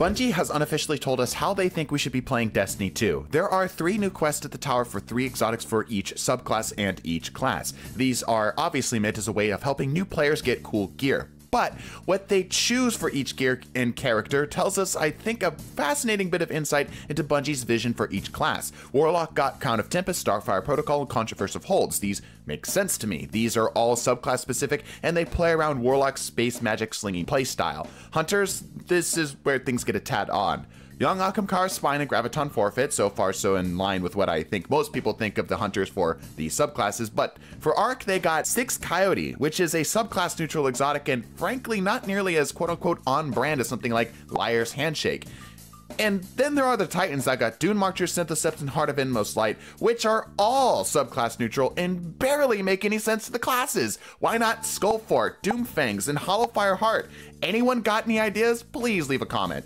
Bungie has unofficially told us how they think we should be playing Destiny 2. There are three new quests at the tower for three exotics for each subclass and each class. These are obviously meant as a way of helping new players get cool gear. But what they choose for each gear and character tells us, I think, a fascinating bit of insight into Bungie's vision for each class. Warlock got Crown of Tempest, Starfire Protocol, and Controversial of Holds. These make sense to me. These are all subclass specific, and they play around Warlock's space magic slinging playstyle. Hunters, this is where things get a tad odd. Young Ahamkara, Spine, and Graviton forfeit, so far so in line with what I think most people think of the Hunters for the subclasses, but for Arc they got Sixth Coyote, which is a subclass neutral exotic and frankly not nearly as quote unquote on brand as something like Liar's Handshake. And then there are the Titans that got Dune Marcher, Synthoceps, and Heart of Inmost Light, which are all subclass neutral and barely make any sense to the classes. Why not Skullfort, Doomfangs, and Hallowfire Heart? Anyone got any ideas? Please leave a comment.